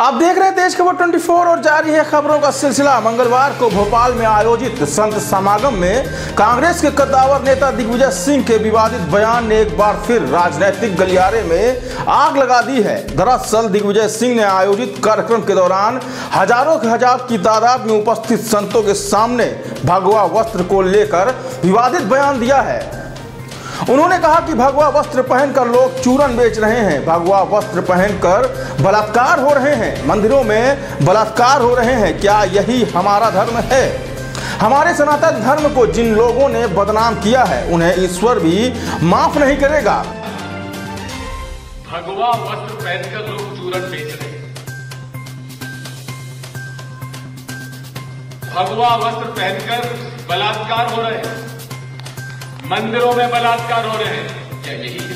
आप देख रहे हैं देश खबर 24 और जारी है खबरों का सिलसिला। मंगलवार को भोपाल में आयोजित संत समागम में कांग्रेस के कद्दावर नेता दिग्विजय सिंह के विवादित बयान ने एक बार फिर राजनीतिक गलियारे में आग लगा दी है। दरअसल दिग्विजय सिंह ने आयोजित कार्यक्रम के दौरान हज़ारों के हज़ार की तादाद में उपस्थित संतों के सामने भगवा वस्त्र को लेकर विवादित बयान दिया है। उन्होंने कहा कि भगवा वस्त्र पहनकर लोग चूरन बेच रहे हैं। भगवा वस्त्र पहनकर बलात्कार हो रहे हैं। मंदिरों में बलात्कार हो रहे हैं। क्या यही हमारा धर्म है? हमारे सनातन धर्म को जिन लोगों ने बदनाम किया है, उन्हें ईश्वर भी माफ़ नहीं करेगा। भगवा वस्त्र पहनकर लोग चूरन बेच रहे भगवा वस्त्र पहनकर बलात्कार हो रहे हैं। मंदिरों में बलात्कार हो रहे हैं। क्या यही है।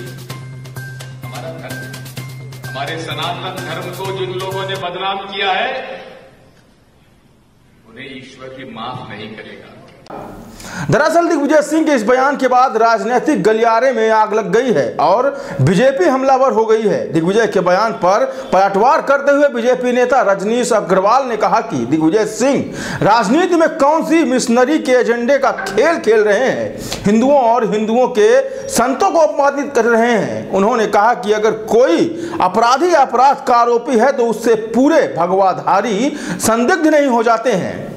हमारा धर्म हमारे सनातन धर्म को जिन लोगों ने बदनाम किया है, उन्हें ईश्वर की माफ़ नहीं करेगा। दरअसल दिग्विजय सिंह के इस बयान के बाद राजनीतिक गलियारे में आग लग गई है और बीजेपी हमलावर हो गई है। दिग्विजय के बयान पर पलटवार करते हुए बीजेपी नेता रजनीश अग्रवाल ने कहा कि दिग्विजय सिंह राजनीति में कौन सी मिशनरी के एजेंडे का खेल खेल रहे हैं? हिंदुओं और हिंदुओं के संतों को अपमानित कर रहे हैं। उन्होंने कहा कि अगर कोई अपराधी अपराध का आरोपी है तो उससे पूरे भगवाधारी संदिग्ध नहीं हो जाते हैं।